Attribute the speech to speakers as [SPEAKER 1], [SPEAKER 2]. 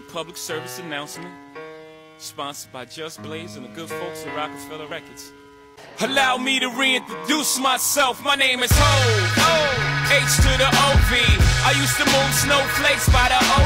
[SPEAKER 1] a public service announcement sponsored by Just Blaze and the good folks at Roc-A-Fella Records. Allow me to reintroduce myself. My name is Hov. H to the O V. I I used to move snowflakes by the O.